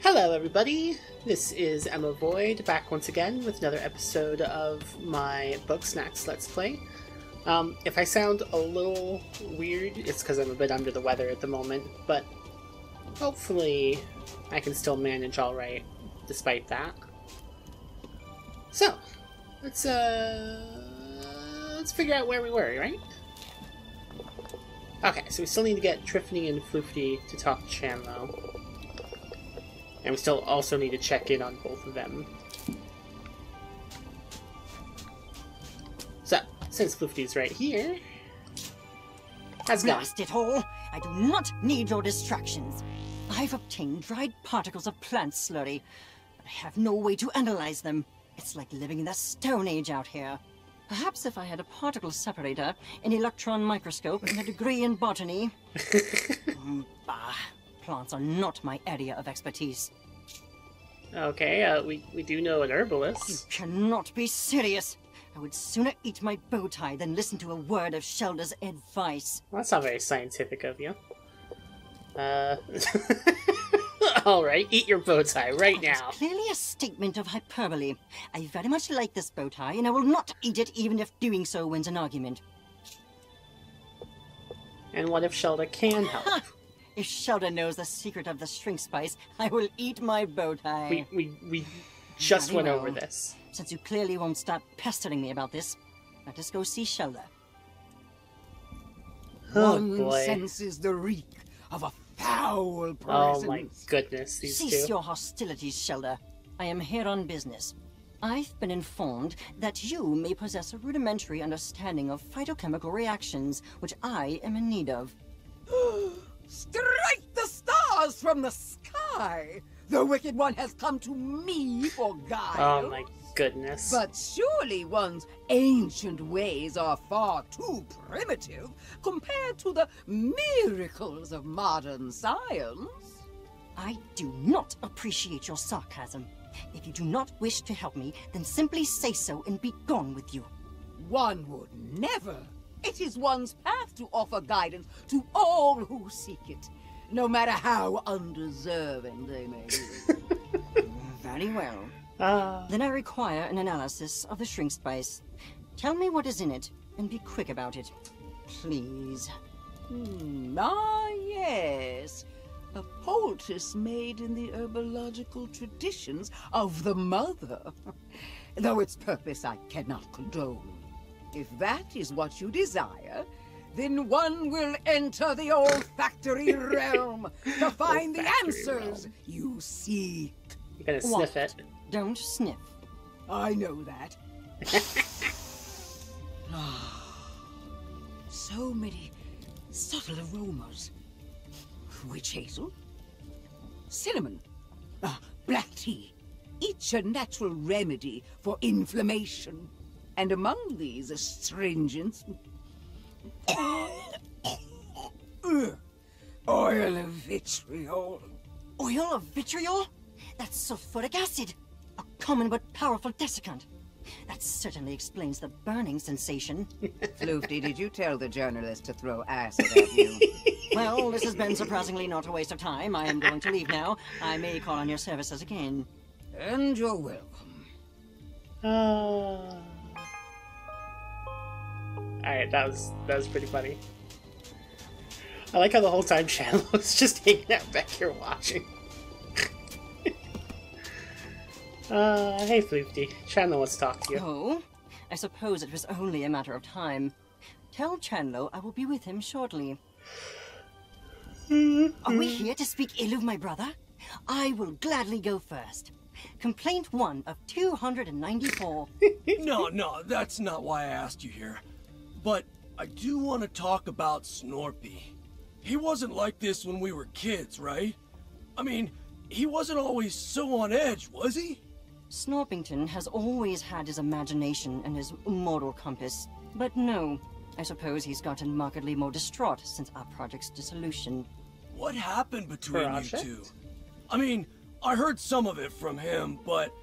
Hello, everybody. This is Emma Void back once again with another episode of my Bugsnax Let's Play. Um, if I sound a little weird, it's because I'm a bit under the weather at the moment, but hopefully I can still manage alright despite that. So, let's, uh, let's figure out where we were, right? Okay, so we still need to get Triffany and Floofty to talk to Chandlo. And we still also need to check in on both of them. So, since Floofty's right here, going? Blast it all! I do not need your distractions. I've obtained dried particles of plant slurry, but I have no way to analyze them. It's like living in the Stone Age out here. Perhaps if I had a particle separator, an electron microscope, and a degree in botany. Mm, bah, plants are not my area of expertise. Okay, uh, we, we do know an herbalist. You cannot be serious. I would sooner eat my bow tie than listen to a word of Shelda's advice. Well, that's not very scientific of you. Uh, alright, eat your bow tie right now. Clearly a statement of hyperbole. I very much like this bow tie, and I will not eat it even if doing so wins an argument. And what if Shelda can help? If Shelda knows the secret of the shrink spice, I will eat my bow tie. We, we, we just went well. over this. Since you clearly won't stop pestering me about this, let us go see Shelda. Oh One boy. senses the reek of a foul Oh my goodness, these Cease two. your hostilities, Shelda. I am here on business. I've been informed that you may possess a rudimentary understanding of phytochemical reactions, which I am in need of. Strike the stars from the sky! The wicked one has come to me for guile. Oh my goodness. But surely one's ancient ways are far too primitive compared to the miracles of modern science. I do not appreciate your sarcasm. If you do not wish to help me, then simply say so and be gone with you. One would never. It is one's path to offer guidance to all who seek it, no matter how undeserving they may be. Very well. Ah, Then I require an analysis of the shrink spice. Tell me what is in it, and be quick about it. Please. Hmm, ah, yes. A poultice made in the herbological traditions of the mother. Though its purpose I cannot condone. If that is what you desire, then one will enter the olfactory realm to find the answers realm. you seek. I'm gonna What? sniff it. Don't sniff. I know that. so many subtle aromas. Witch hazel, cinnamon, ah, black tea, each a natural remedy for inflammation. And among these astringents, oil of vitriol. Oil of vitriol? That's sulfuric acid. A common but powerful desiccant. That certainly explains the burning sensation. Floofty, did you tell the journalist to throw acid at you? Well, this has been surprisingly not a waste of time. I am going to leave now. I may call on your services again. and you're welcome. Uh... Alright, that was that was pretty funny. I like how the whole time Chandlo was just hanging out back here watching. uh, hey Floofty. Chandlo wants to talk to you. Oh? I suppose it was only a matter of time. Tell Chandlo I will be with him shortly. Are we here to speak ill of my brother? I will gladly go first. Complaint one of 294. No, no, that's not why I asked you here. But I do want to talk about Snorpy. He wasn't like this when we were kids, right? I mean, he wasn't always so on edge, was he? Snorpington has always had his imagination and his moral compass. But no, I suppose he's gotten markedly more distraught since our project's dissolution. What happened between Project? you two? I mean, I heard some of it from him, but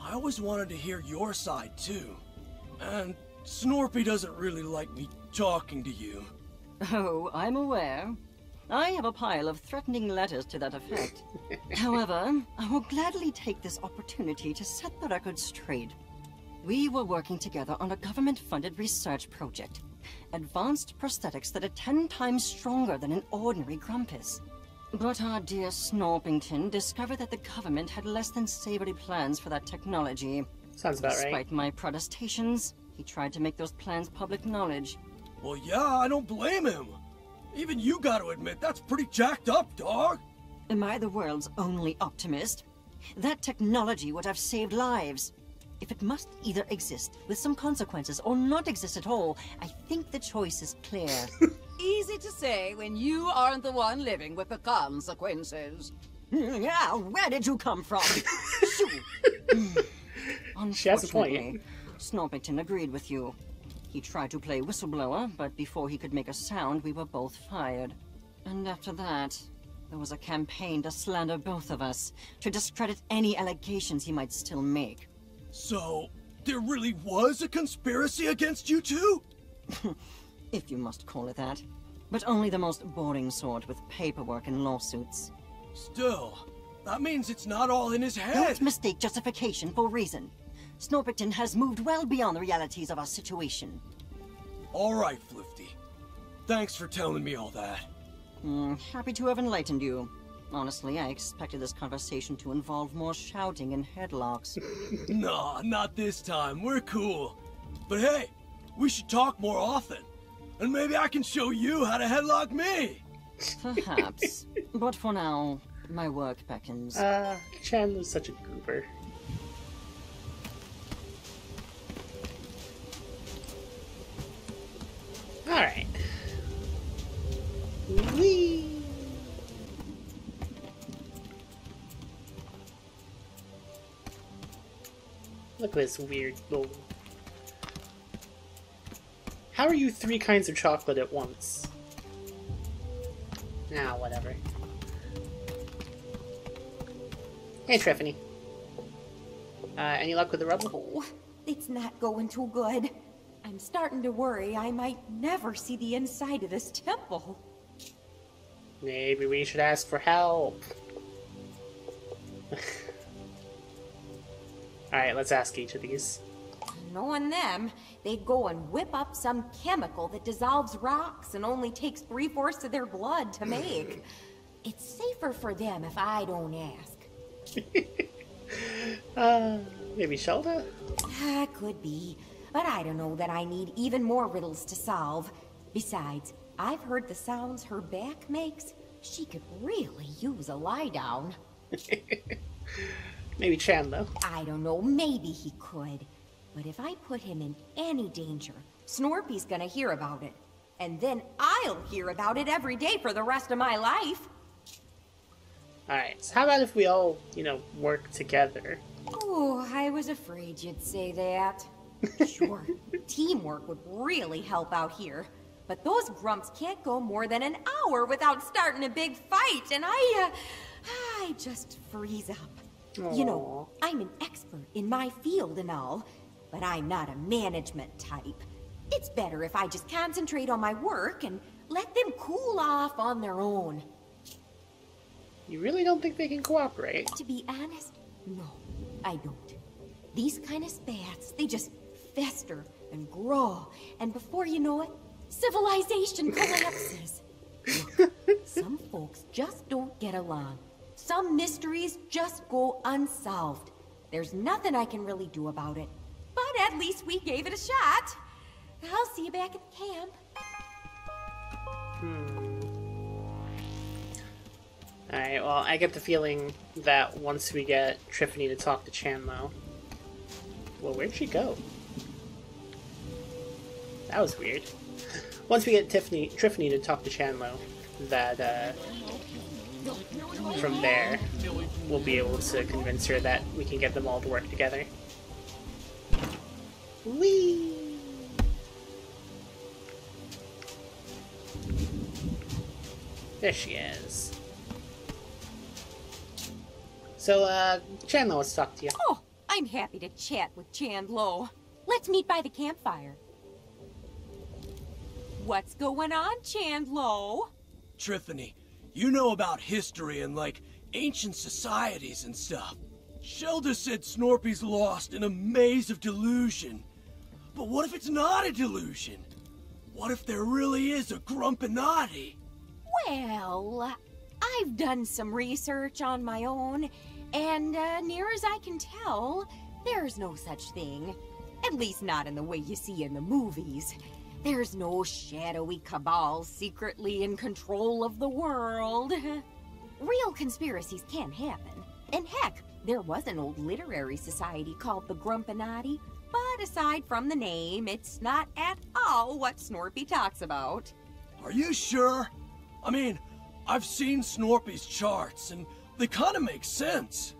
I always wanted to hear your side too. And Snorpy doesn't really like me talking to you. Oh, I'm aware. I have a pile of threatening letters to that effect. However, I will gladly take this opportunity to set the record straight. We were working together on a government-funded research project. Advanced prosthetics that are ten times stronger than an ordinary Grumpus. But our dear Snorpington discovered that the government had less than savory plans for that technology. Sounds about Despite right. my protestations, he tried to make those plans public knowledge. Well, yeah, I don't blame him. Even you gotta admit, that's pretty jacked up, dog. Am I the world's only optimist? That technology would have saved lives. If it must either exist with some consequences or not exist at all, I think the choice is clear. Easy to say when you aren't the one living with the consequences. Mm, yeah, where did you come from? Shoo. Mm. She has a point. Snorpington agreed with you. He tried to play whistleblower, but before he could make a sound, we were both fired. And after that, there was a campaign to slander both of us, to discredit any allegations he might still make. So, there really was a conspiracy against you two? If you must call it that. But only the most boring sort with paperwork and lawsuits. Still, that means it's not all in his head. Don't mistake justification for reason. Snorpington has moved well beyond the realities of our situation. All right, Floofty. Thanks for telling me all that. Hmm, happy to have enlightened you. Honestly, I expected this conversation to involve more shouting and headlocks. Nah, not this time. We're cool. But hey, we should talk more often. And maybe I can show you how to headlock me. Perhaps. but for now, my work beckons. Uh, Chandlo's such a goober. Alright. Whee! Look at this weird little... How are you three kinds of chocolate at once? Ah, whatever. Hey, Triffany. Uh, any luck with the rubble? Oh, it's not going too good. I'm starting to worry I might never see the inside of this temple. Maybe we should ask for help. Alright, let's ask each of these. Knowing them, they'd go and whip up some chemical that dissolves rocks and only takes three-fourths of their blood to make. it's safer for them if I don't ask. Uh, maybe Shelda? Ah, could be. But I don't know that I need even more riddles to solve. Besides, I've heard the sounds her back makes. She could really use a lie down. Maybe Chandlo. I don't know, maybe he could. But if I put him in any danger, Snorpy's gonna hear about it. And then I'll hear about it every day for the rest of my life. Alright, so how about if we all, you know, work together? Oh, I was afraid you'd say that. Sure, teamwork would really help out here. But those grumps can't go more than an hour without starting a big fight, and I, uh, I just freeze up. You know, I'm an expert in my field and all, but I'm not a management type. It's better if I just concentrate on my work and let them cool off on their own. You really don't think they can cooperate? To be honest, no, I don't. These kind of spats, they just fester and grow, and before you know it, civilization collapses. Look, some folks just don't get along. Some mysteries just go unsolved. There's nothing I can really do about it. But at least we gave it a shot. I'll see you back at the camp. Hmm. Alright, well, I get the feeling that once we get Triffany to talk to Chandlo... Well, where'd she go? That was weird. Once we get Tiffany, Triffany to talk to Chandlo, that, uh... From there, we'll be able to convince her that we can get them all to work together. Whee! There she is. So, uh, Chandlo wants to talk to you. Oh, I'm happy to chat with Chandlo. Let's meet by the campfire. What's going on, Chandlo? Triffany, You know about history and, like, ancient societies and stuff. Shelda said Snorpy's lost in a maze of delusion. But what if it's not a delusion? What if there really is a Grumpinati? Well, I've done some research on my own, and uh, near as I can tell, there's no such thing. At least not in the way you see in the movies. There's no shadowy cabal secretly in control of the world. Real conspiracies can happen. And heck, there was an old literary society called the Grumpinati, but aside from the name, it's not at all what Snorpy talks about. Are you sure? I mean, I've seen Snorpy's charts, and they kind of make sense.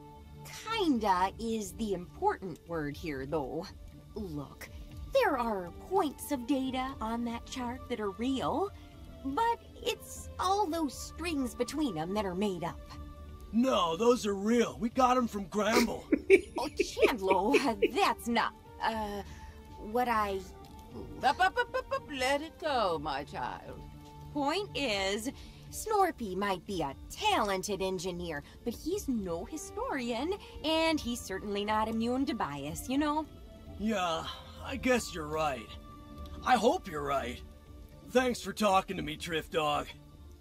Kinda is the important word here, though. Look, there are points of data on that chart that are real, but it's all those strings between them that are made up. No, those are real. We got them from Gramble. Oh, Chandlo, that's not, uh, what I. Up, up, up, up, up, let it go, my child. Point is, Snorpy might be a talented engineer, but he's no historian, and he's certainly not immune to bias, you know? yeah, I guess you're right. I hope you're right. Thanks for talking to me, Triff Dog.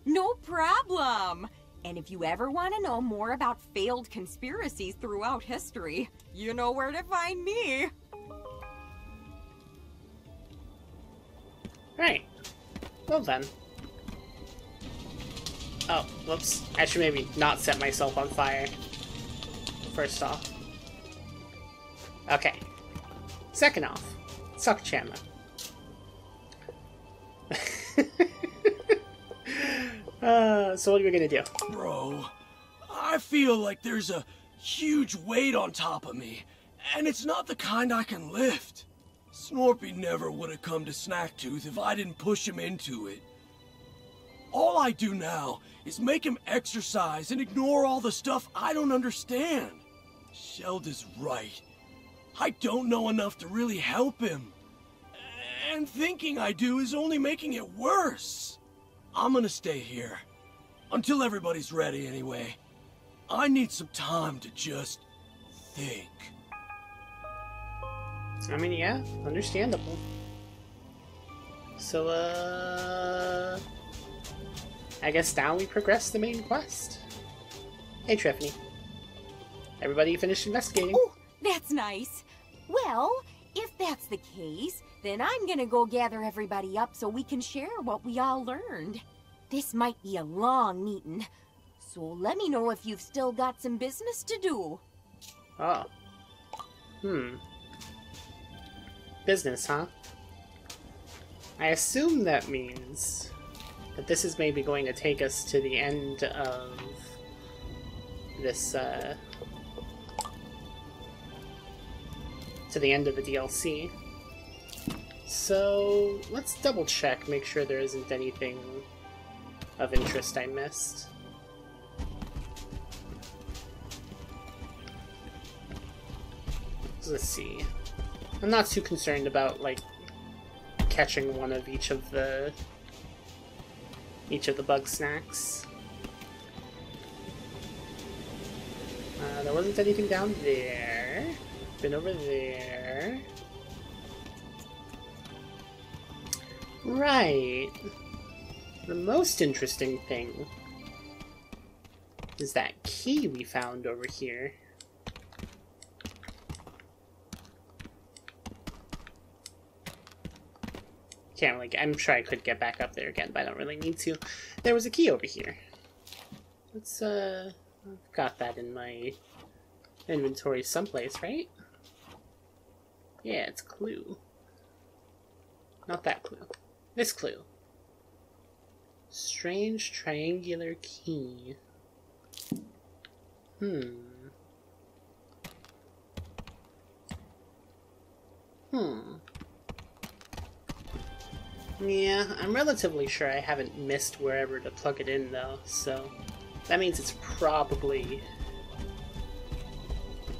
No problem. And if you ever want to know more about failed conspiracies throughout history, you know where to find me. Right. Well then. Oh, whoops. I should maybe not set myself on fire. First off. Okay. Second off. Suck Chandlo. uh, so what are we gonna do? Bro, I feel like there's a huge weight on top of me, and it's not the kind I can lift. Snorpy never would have come to Snaktooth if I didn't push him into it. All I do now is make him exercise and ignore all the stuff I don't understand. Shelda's right. I don't know enough to really help him. And thinking I do is only making it worse. I'm gonna stay here. Until everybody's ready, anyway. I need some time to just think. I mean, yeah, understandable. So, uh... I guess now we progress the main quest. Hey, Triffany. Everybody finished investigating? Oh, that's nice. Well, if that's the case, then I'm gonna go gather everybody up so we can share what we all learned. This might be a long meeting, so let me know if you've still got some business to do. Oh. Hmm. Business, huh? I assume that means that this is maybe going to take us to the end of this, uh... to the end of the DLC. So, let's double check, make sure there isn't anything of interest I missed. Let's see. I'm not too concerned about, like, catching one of each of the... each of the Bugsnax. Uh, there wasn't anything down there. Been over there. Right. The most interesting thing is that key we found over here. Can't really. I'm sure I could get back up there again, but I don't really need to. There was a key over here. Let's uh, I've got that in my inventory someplace, right? Yeah, it's clue. Not that clue. This clue. Strange triangular key. Hmm. Hmm. Yeah, I'm relatively sure I haven't missed wherever to plug it in though, so that means it's probably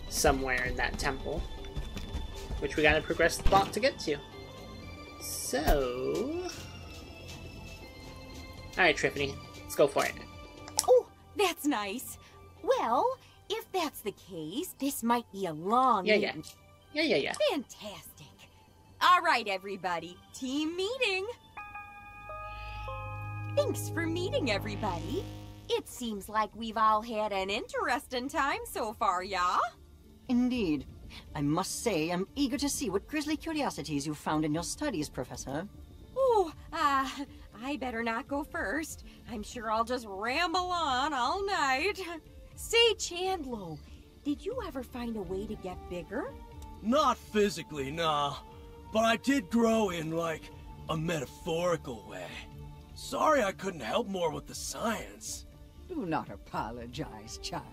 somewhere in that temple, which we gotta progress the plot to get to. So... Alright, Triffany, let's go for it. Oh, that's nice. Well, if that's the case, this might be a long Yeah, yeah. meeting. Yeah, yeah, yeah. Fantastic. All right, everybody. Team meeting. Thanks for meeting, everybody. It seems like we've all had an interesting time so far, yeah? Indeed. I must say, I'm eager to see what grisly curiosities you've found in your studies, Professor. Ooh, uh, I better not go first. I'm sure I'll just ramble on all night. Say, Chandlo, did you ever find a way to get bigger? Not physically, nah. But I did grow in, like, a metaphorical way. Sorry I couldn't help more with the science. Do not apologize, child.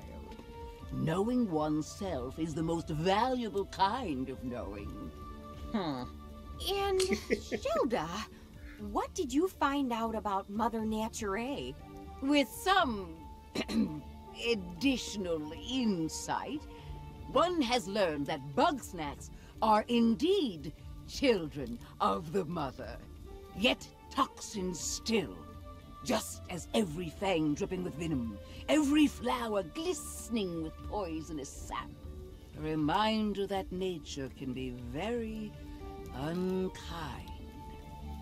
Knowing oneself is the most valuable kind of knowing. Hmm. And, Shelda, what did you find out about Mother Nature? With some additional insight, one has learned that Bugsnax are indeed children of the mother, yet toxins still. Just as every fang dripping with venom, every flower glistening with poisonous sap. A reminder that nature can be very unkind.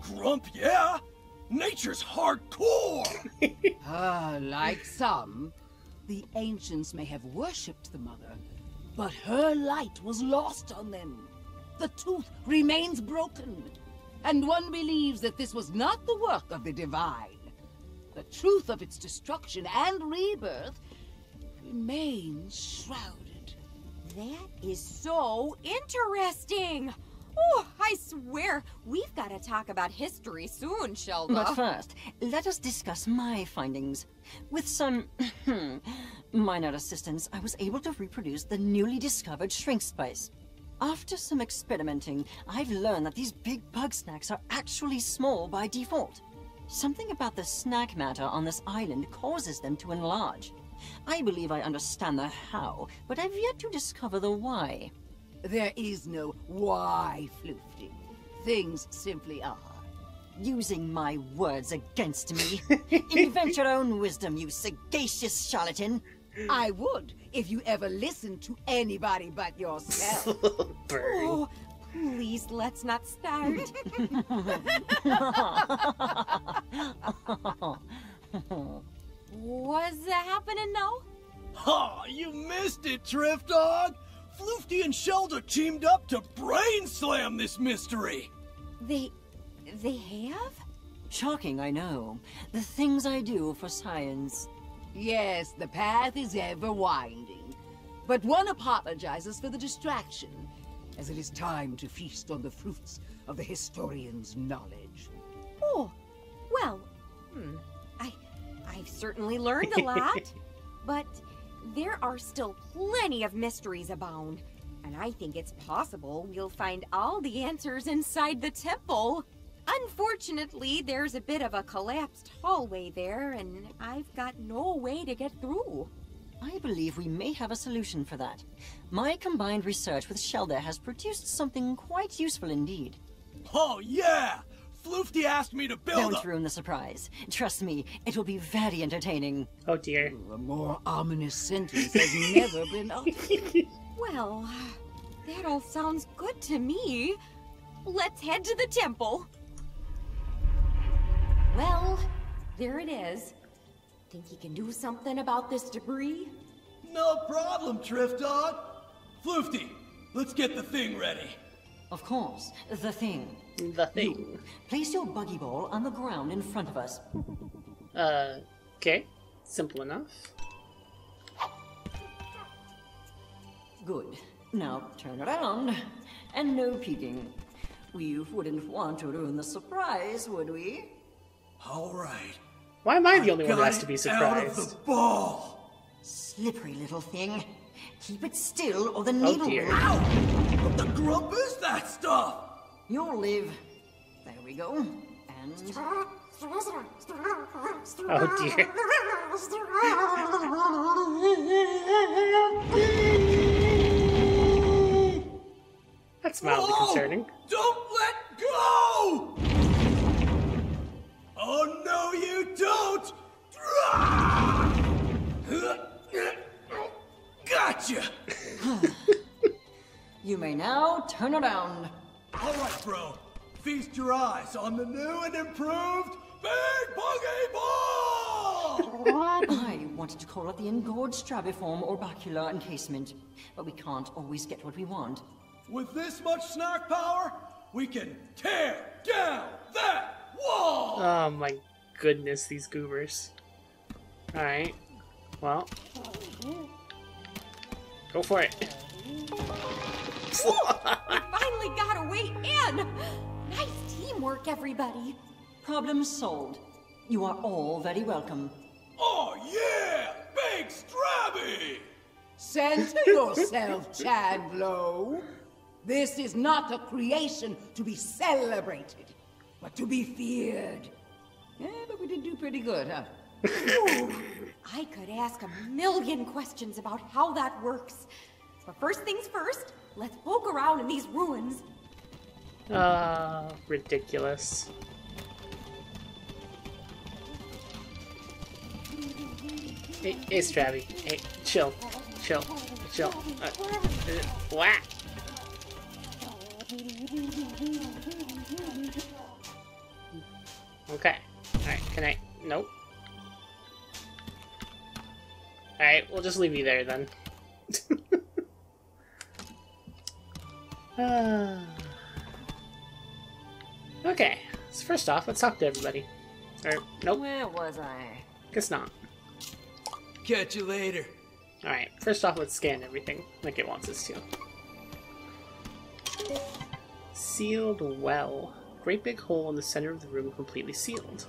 Grump, yeah? Nature's hardcore! Ah, like some, the ancients may have worshipped the mother, but her light was lost on them. The tooth remains broken, and one believes that this was not the work of the divine. The truth of its destruction and rebirth remains shrouded. That is so interesting. Oh, I swear, we've got to talk about history soon, Shelda. But first, let us discuss my findings. With some hmm, minor assistance, I was able to reproduce the newly discovered shrink spice. After some experimenting, I've learned that these big Bugsnax are actually small by default. Something about the snack matter on this island causes them to enlarge. I believe I understand the how, but I've yet to discover the why. There is no why, Floofty. Things simply are. Using my words against me. Invent your own wisdom, you sagacious charlatan. I would if you ever listened to anybody but yourself. Oh, please, let's not start. What's happening now? Ha! You missed it, Triff Dog! Floofty and Shelda teamed up to brain slam this mystery! They. they have? Shocking, I know. The things I do for science. yes, the path is ever winding. But one apologizes for the distraction, as it is time to feast on the fruits of the historian's knowledge. Oh, well, hmm. I. I've certainly learned a lot. but there are still plenty of mysteries abound. And I think it's possible we'll find all the answers inside the temple. Unfortunately, there's a bit of a collapsed hallway there, and I've got no way to get through. I believe we may have a solution for that. My combined research with Shelda has produced something quite useful indeed. Oh, yeah! Floofty asked me to build Don't a- ruin the surprise. Trust me, it will be very entertaining. Oh dear. A more ominous sentence has never been uttered. Well, that all sounds good to me. Let's head to the temple. Well, there it is. Think you can do something about this debris? No problem, Triff Floofty, let's get the thing ready. Of course, the thing. The thing. Place your buggy ball on the ground in front of us. Uh, okay. Simple enough. Good. Now turn around. And no peeking. We wouldn't want to ruin the surprise, would we? All right. Why am I the only one who has to be it Out of surprised? the ball! Slippery little thing. Keep it still or the Oh needle dear. will... Ow! What the grump is that stuff? You'll live. There we go. And... Oh dear. That's mildly Whoa! concerning. You may now turn around. All right, bro. Feast your eyes on the new and improved Big Boogie Ball! I wanted to call it the engorged strabiform orbicular encasement, but we can't always get what we want. With this much snack power, we can tear down that wall! Oh my goodness, these goobers. Alright. Well. Go for it. Finally got a way in! Nice teamwork, everybody. Problem solved. You are all very welcome. Oh yeah! Big Strabby! Center yourself, Chandlo. This is not a creation to be celebrated, but to be feared. Yeah, but we did do pretty good, huh? Ooh, I could ask a million questions about how that works. But first things first, let's poke around in these ruins. Uh, ridiculous. Hey, hey. Hey, chill. Chill. Chill. Uh, uh, whack! Okay. Alright, can I... Nope. Alright, we'll just leave you there then. Okay, so first off, let's talk to everybody. Or, nope, Where was I? guess not. Catch you later. Alright, first off, let's scan everything like it wants us to. Sealed well. Great big hole in the center of the room completely sealed.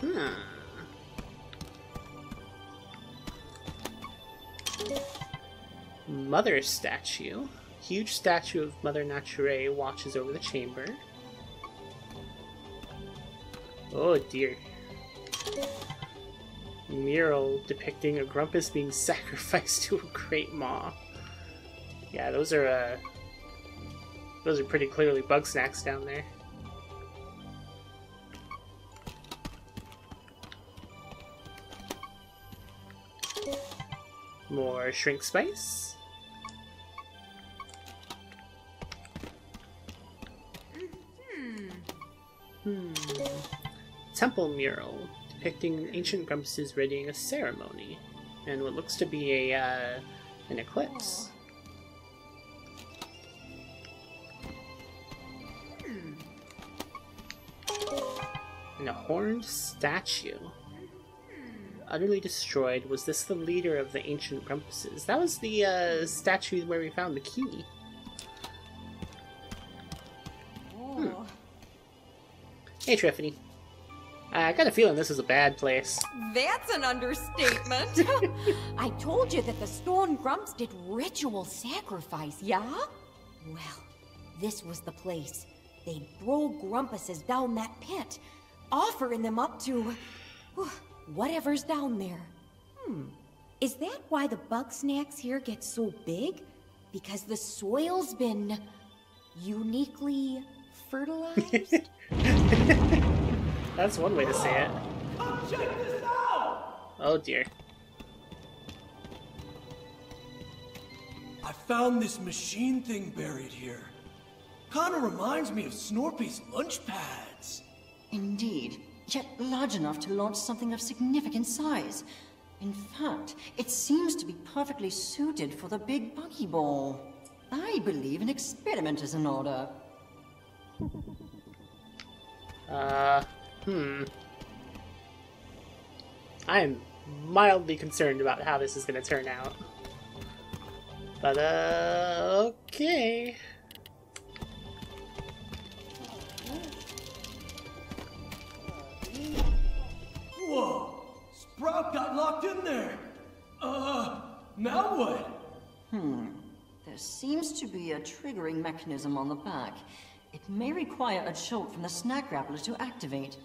Hmm. Mother statue. Huge statue of Mother Nature watches over the chamber. Oh dear. Mural depicting a Grumpus being sacrificed to a great maw. Yeah, those are uh those are pretty clearly Bugsnax down there. More shrink spice. Temple mural depicting ancient Grumpuses readying a ceremony and what looks to be a uh, an eclipse. And a horned statue. Utterly destroyed. Was this the leader of the ancient Grumpuses? That was the uh, statue where we found the key. Oh, Hey, Triffany. I got a feeling this is a bad place. that's an understatement. I told you that the stone grumps did ritual sacrifice, yeah? Well, this was the place. They'd throw grumpuses down that pit, offering them up to whew, whatever's down there. Hmm. Is that why the Bugsnax here get so big? Because the soil's been uniquely fertilized? That's one way to say it. Come check this out! Oh dear. I found this machine thing buried here. Kinda reminds me of Snorpy's lunch pads. Indeed, yet large enough to launch something of significant size. In fact, it seems to be perfectly suited for the big buggy ball. I believe an experiment is in order. Uh, hmm. I am mildly concerned about how this is going to turn out. But, uh, okay. Whoa! Sprout got locked in there! Uh, now what? Hmm. There seems to be a triggering mechanism on the back. It may require a jolt from the snack grappler to activate.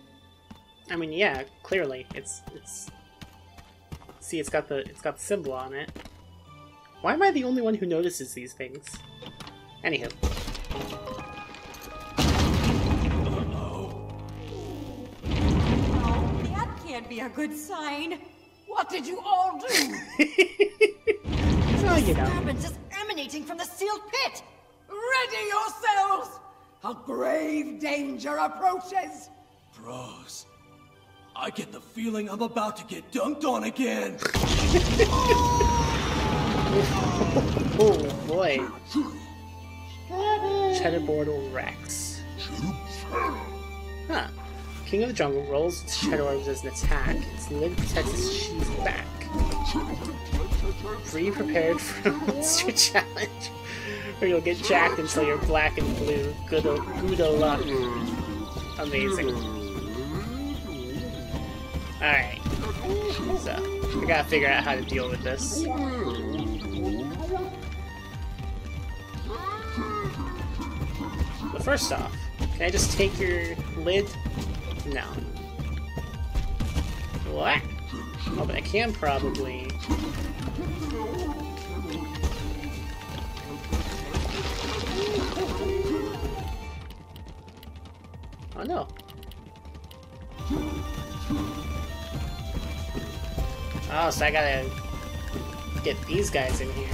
I mean, yeah, clearly it's it's. See, it's got the it's got the symbol on it. Why am I the only one who notices these things? Anywho, oh, that can't be a good sign. What did you all do? so you know. disturbance is emanating from the sealed pit! Ready yourselves! A grave danger approaches! Bros, I get the feeling I'm about to get dunked on again. Oh boy. Cheddarboard Rex. Huh. King of the Jungle rolls its cheddar orbs as an attack. Its lid protects its cheese back. Be prepared for a monster challenge, where you'll get jacked until you're black and blue. Good, o- good o' luck. Amazing. Alright. So, we gotta figure out how to deal with this. But first off, can I just take your lid? No. What? Oh, but I can probably. Oh no. Oh, so I gotta get these guys in here.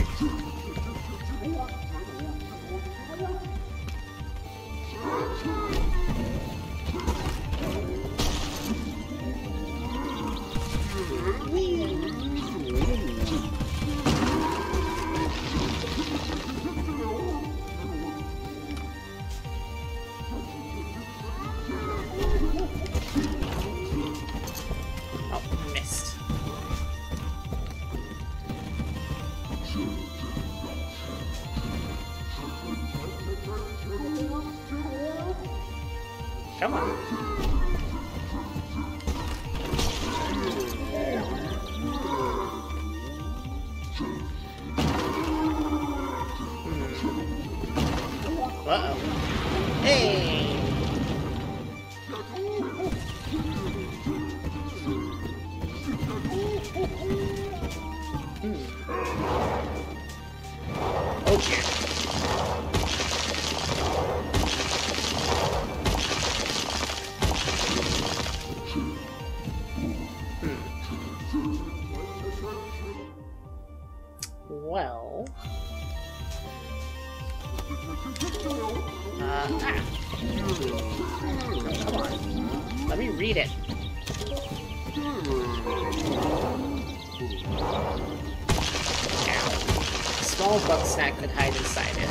It.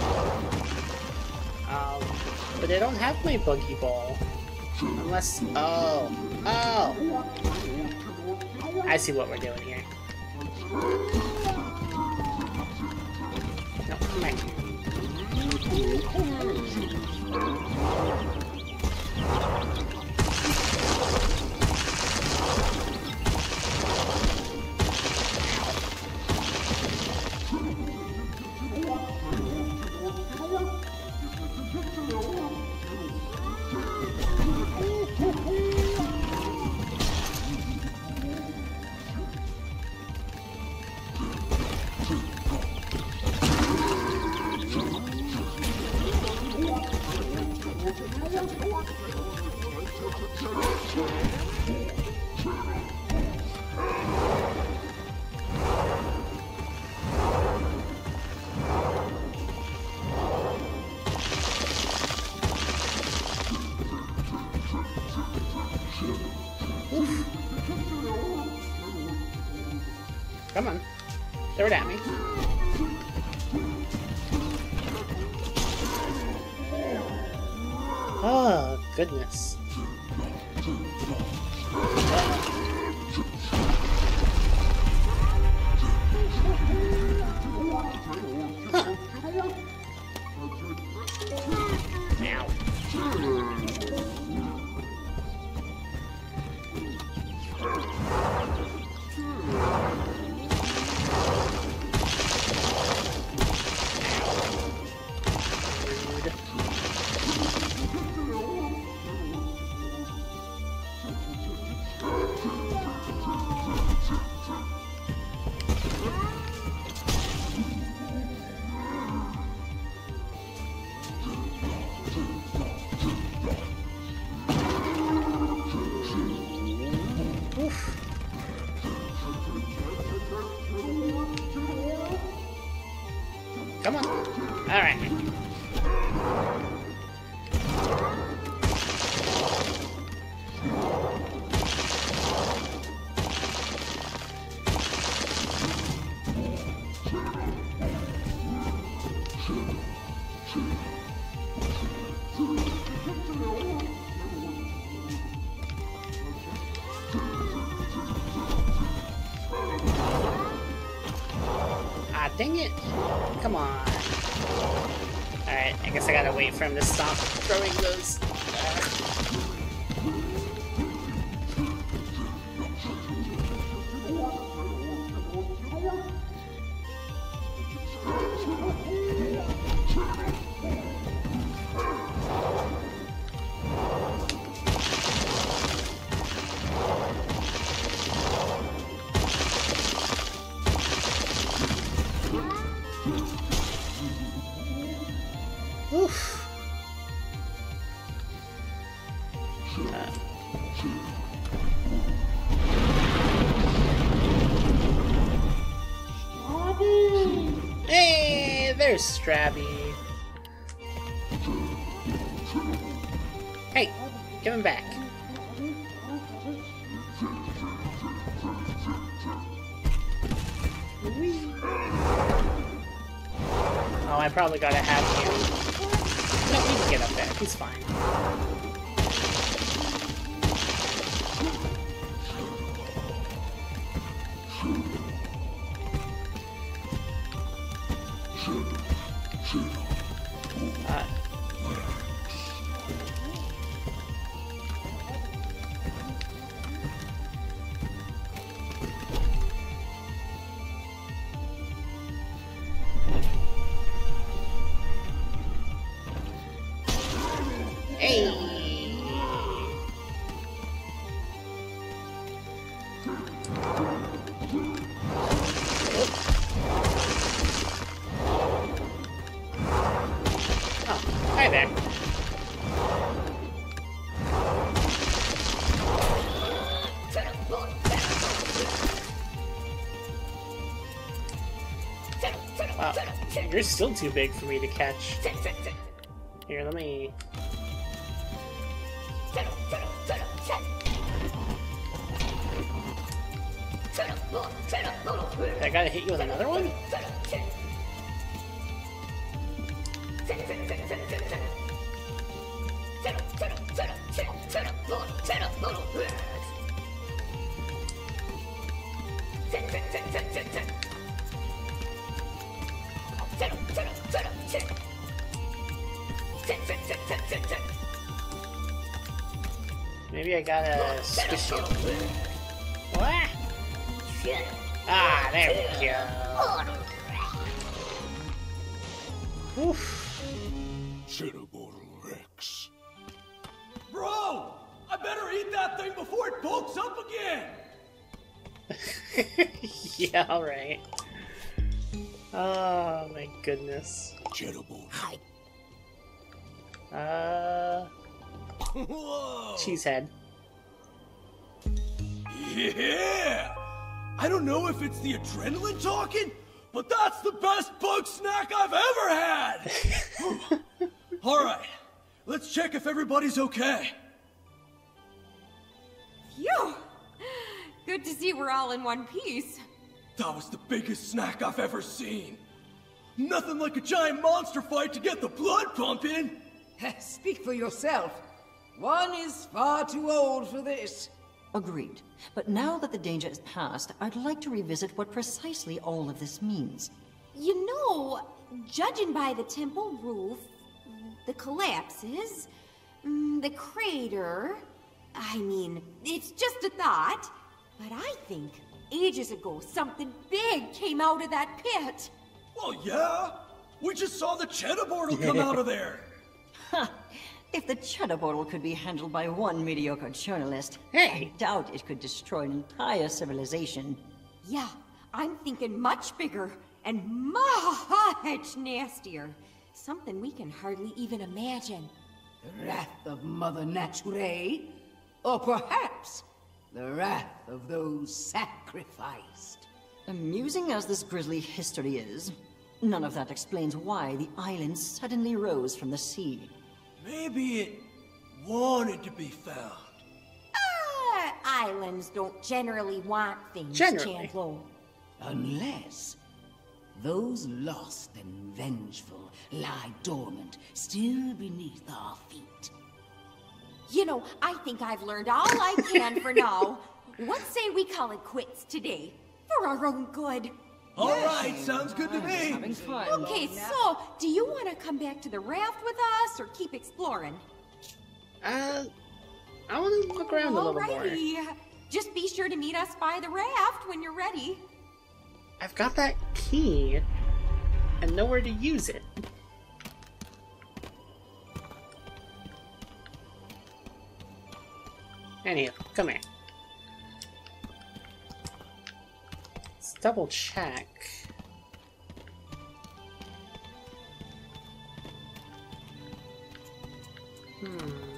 Um, but I don't have my buggy ball. Unless. Oh. Oh! I see what we're doing here. No, come back here. Come on. Throw it at me. Oh, goodness. For him to stop throwing those. There's Strabby. Hey, give him back. Oh, I probably gotta have you. No, can get up there. He's fine. Uh, wow, you're still too big for me to catch. Here, let me I gotta hit you with another one? I gotta squish you. What? Ah, there we go. Oof. Cinnabottle Rex. Bro! I better eat that thing before it bulks up again! yeah, alright. Oh my goodness. Cinnabottle. Uh, Whoa! cheesehead. Yeah! I don't know if it's the adrenaline talking, but that's the best Bugsnak I've ever had! Alright, let's check if everybody's okay. Phew! Good to see we're all in one piece. That was the biggest snack I've ever seen. Nothing like a giant monster fight to get the blood pumping! Speak for yourself. One is far too old for this. Agreed. But now that the danger is past, I'd like to revisit what precisely all of this means. You know, judging by the temple roof, the collapses, mm, the crater, I mean, it's just a thought, but I think ages ago something big came out of that pit. Well, yeah! We just saw the cheddar board come out of there! Ha! If the cheddar bottle could be handled by one mediocre journalist, Hey. I doubt it could destroy an entire civilization. Yeah, I'm thinking much bigger and much nastier. Something we can hardly even imagine. The wrath of Mother Nature? Or perhaps the wrath of those sacrificed? Amusing as this grisly history is, none of that explains why the island suddenly rose from the sea. Maybe it wanted to be found. Uh, islands don't generally want things, Generally. Chandlo. Unless those lost and vengeful lie dormant, still beneath our feet. You know, I think I've learned all I can for now. What say we call it quits today? For our own good. All right, sounds good to me. Having fun. Okay, so, do you want to come back to the raft with us or keep exploring? Uh, I want to look around a little more. Alrighty. Just be sure to meet us by the raft when you're ready. I've got that key and nowhere to use it. Anywho, come here. Double check. Hmm.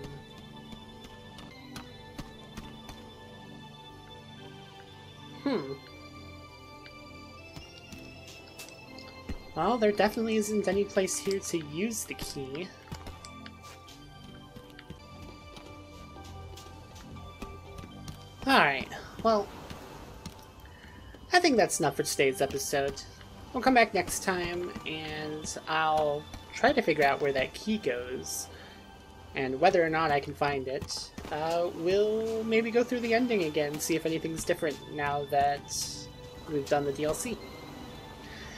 Hmm. Well, there definitely isn't any place here to use the key. Alright, well, that's enough for today's episode. We'll come back next time, and I'll try to figure out where that key goes, and whether or not I can find it. Uh, we'll maybe go through the ending again, see if anything's different now that we've done the DLC.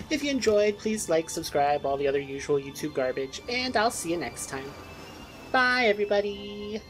If you enjoyed, please like, subscribe, all the other usual YouTube garbage, and I'll see you next time. Bye, everybody!